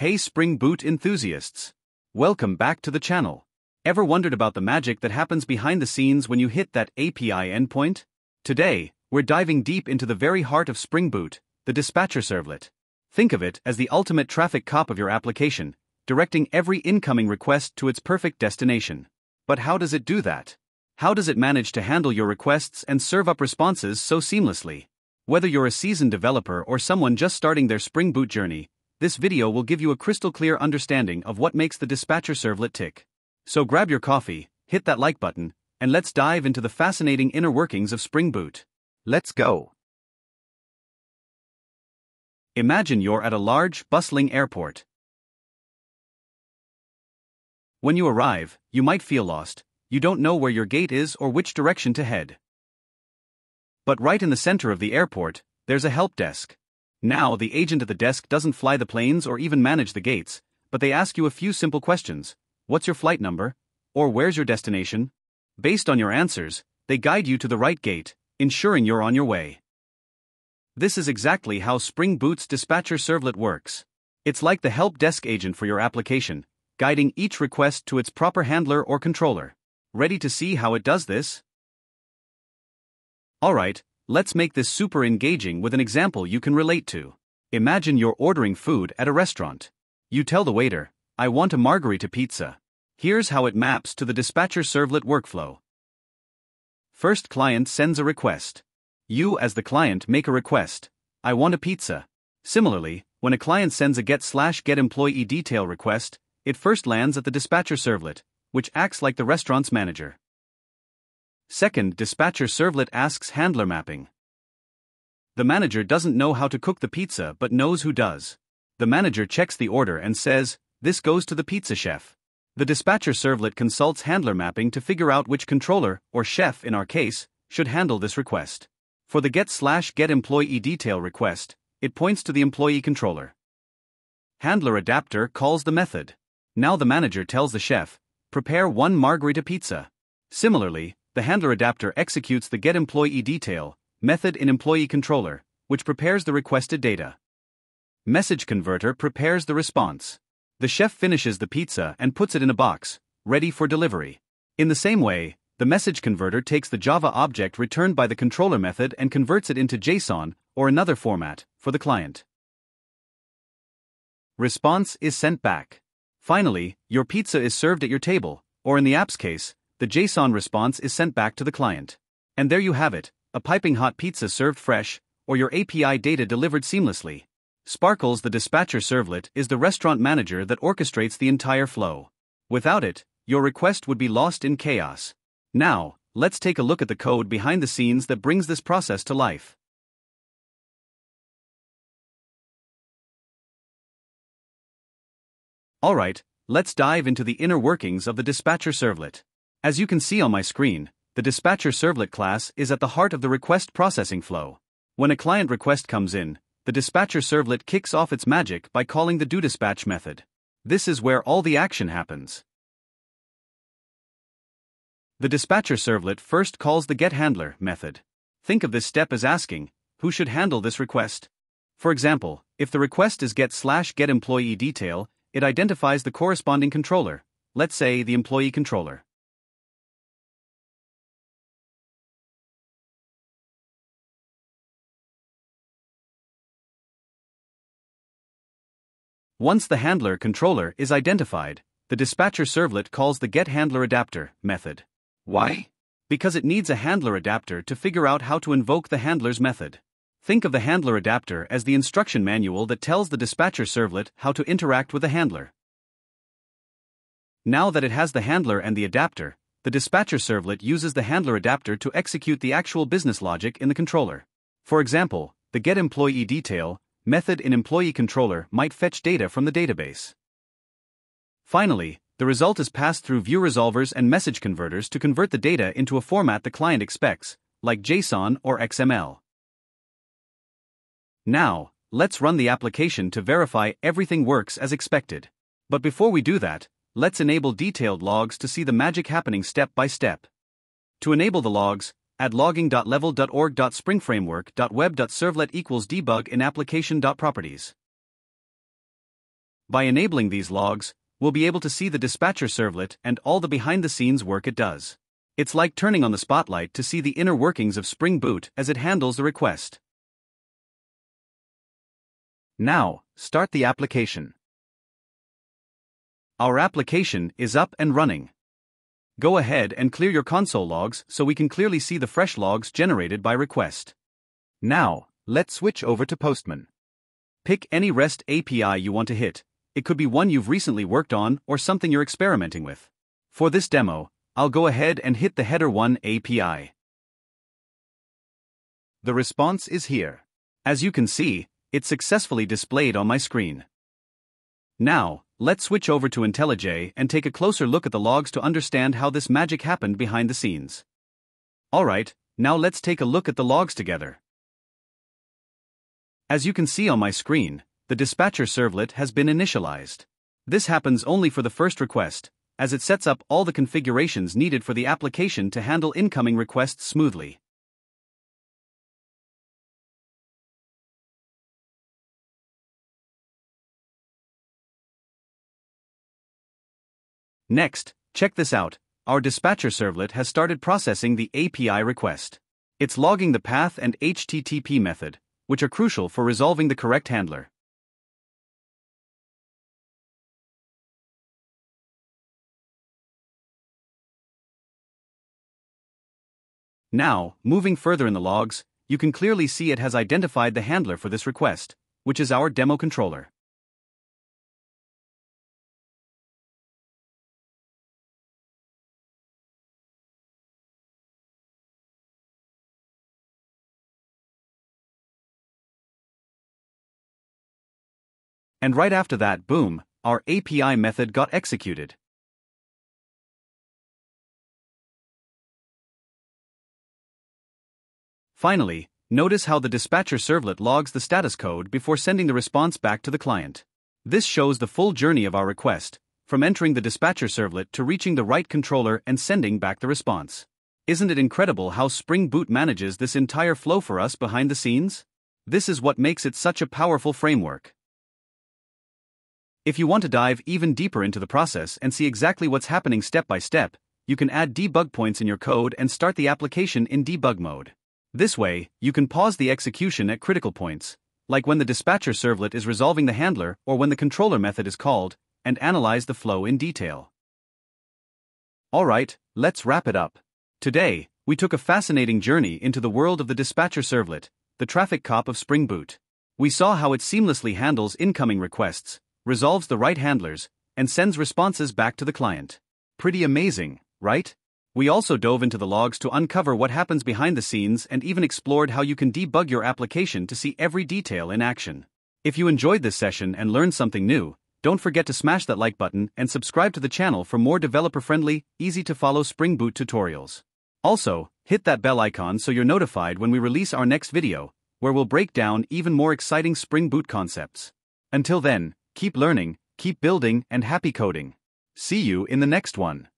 Hey Spring Boot enthusiasts! Welcome back to the channel. Ever wondered about the magic that happens behind the scenes when you hit that API endpoint? Today, we're diving deep into the very heart of Spring Boot, the dispatcher servlet. Think of it as the ultimate traffic cop of your application, directing every incoming request to its perfect destination. But how does it do that? How does it manage to handle your requests and serve up responses so seamlessly? Whether you're a seasoned developer or someone just starting their Spring Boot journey, this video will give you a crystal clear understanding of what makes the dispatcher servlet tick. So grab your coffee, hit that like button, and let's dive into the fascinating inner workings of Spring Boot. Let's go. Imagine you're at a large, bustling airport. When you arrive, you might feel lost, you don't know where your gate is or which direction to head. But right in the center of the airport, there's a help desk. Now, the agent at the desk doesn't fly the planes or even manage the gates, but they ask you a few simple questions What's your flight number? Or where's your destination? Based on your answers, they guide you to the right gate, ensuring you're on your way. This is exactly how Spring Boot's dispatcher servlet works. It's like the help desk agent for your application, guiding each request to its proper handler or controller. Ready to see how it does this? Alright, Let's make this super engaging with an example you can relate to. Imagine you're ordering food at a restaurant. You tell the waiter, I want a margarita pizza. Here's how it maps to the dispatcher servlet workflow. First, client sends a request. You, as the client, make a request. I want a pizza. Similarly, when a client sends a get slash get employee detail request, it first lands at the dispatcher servlet, which acts like the restaurant's manager. Second, dispatcher servlet asks handler mapping. The manager doesn't know how to cook the pizza but knows who does. The manager checks the order and says, This goes to the pizza chef. The dispatcher servlet consults handler mapping to figure out which controller, or chef in our case, should handle this request. For the get slash get employee detail request, it points to the employee controller. Handler adapter calls the method. Now the manager tells the chef, prepare one margarita pizza. Similarly, the handler adapter executes the getEmployeeDetail method in employee controller, which prepares the requested data. Message converter prepares the response. The chef finishes the pizza and puts it in a box, ready for delivery. In the same way, the message converter takes the Java object returned by the controller method and converts it into JSON or another format for the client. Response is sent back. Finally, your pizza is served at your table, or in the app's case, the JSON response is sent back to the client. And there you have it a piping hot pizza served fresh, or your API data delivered seamlessly. Sparkles, the dispatcher servlet, is the restaurant manager that orchestrates the entire flow. Without it, your request would be lost in chaos. Now, let's take a look at the code behind the scenes that brings this process to life. Alright, let's dive into the inner workings of the dispatcher servlet. As you can see on my screen, the dispatcher servlet class is at the heart of the request processing flow. When a client request comes in, the dispatcher servlet kicks off its magic by calling the doDispatch method. This is where all the action happens. The dispatcher servlet first calls the getHandler method. Think of this step as asking, who should handle this request? For example, if the request is get slash get employee detail, it identifies the corresponding controller, let's say the employee controller. Once the handler controller is identified, the dispatcher servlet calls the getHandlerAdapter method. Why? Because it needs a handler adapter to figure out how to invoke the handler's method. Think of the handler adapter as the instruction manual that tells the dispatcher servlet how to interact with the handler. Now that it has the handler and the adapter, the dispatcher servlet uses the handler adapter to execute the actual business logic in the controller. For example, the getEmployeeDetail method in employee controller might fetch data from the database. Finally, the result is passed through view resolvers and message converters to convert the data into a format the client expects, like JSON or XML. Now, let's run the application to verify everything works as expected. But before we do that, let's enable detailed logs to see the magic happening step by step. To enable the logs, add logging.level.org.springframework.web.servlet equals debug in application.properties. By enabling these logs, we'll be able to see the dispatcher servlet and all the behind the scenes work it does. It's like turning on the spotlight to see the inner workings of Spring Boot as it handles the request. Now, start the application. Our application is up and running. Go ahead and clear your console logs so we can clearly see the fresh logs generated by request. Now, let's switch over to Postman. Pick any REST API you want to hit. It could be one you've recently worked on or something you're experimenting with. For this demo, I'll go ahead and hit the Header 1 API. The response is here. As you can see, it's successfully displayed on my screen. Now, let's switch over to IntelliJ and take a closer look at the logs to understand how this magic happened behind the scenes. Alright, now let's take a look at the logs together. As you can see on my screen, the dispatcher servlet has been initialized. This happens only for the first request, as it sets up all the configurations needed for the application to handle incoming requests smoothly. Next, check this out our dispatcher servlet has started processing the API request. It's logging the path and HTTP method, which are crucial for resolving the correct handler. Now, moving further in the logs, you can clearly see it has identified the handler for this request, which is our demo controller. And right after that, boom, our API method got executed. Finally, notice how the dispatcher servlet logs the status code before sending the response back to the client. This shows the full journey of our request, from entering the dispatcher servlet to reaching the right controller and sending back the response. Isn't it incredible how Spring Boot manages this entire flow for us behind the scenes? This is what makes it such a powerful framework. If you want to dive even deeper into the process and see exactly what's happening step by step, you can add debug points in your code and start the application in debug mode. This way, you can pause the execution at critical points, like when the dispatcher servlet is resolving the handler or when the controller method is called, and analyze the flow in detail. Alright, let's wrap it up. Today, we took a fascinating journey into the world of the dispatcher servlet, the traffic cop of Spring Boot. We saw how it seamlessly handles incoming requests, resolves the right handlers, and sends responses back to the client. Pretty amazing, right? We also dove into the logs to uncover what happens behind the scenes and even explored how you can debug your application to see every detail in action. If you enjoyed this session and learned something new, don't forget to smash that like button and subscribe to the channel for more developer friendly, easy to follow Spring Boot tutorials. Also, hit that bell icon so you're notified when we release our next video, where we'll break down even more exciting Spring Boot concepts. Until then, Keep learning, keep building, and happy coding. See you in the next one.